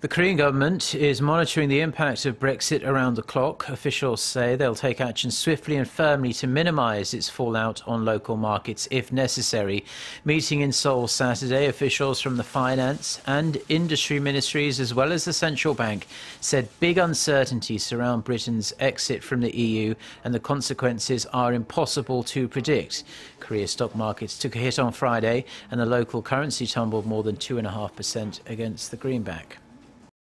The Korean government is monitoring the impact of Brexit around the clock. Officials say they'll take action swiftly and firmly to minimise its fallout on local markets if necessary. Meeting in Seoul Saturday, officials from the finance and industry ministries, as well as the central bank, said big uncertainties surround Britain's exit from the EU and the consequences are impossible to predict. Korea's stock markets took a hit on Friday and the local currency tumbled more than 2.5% against the greenback.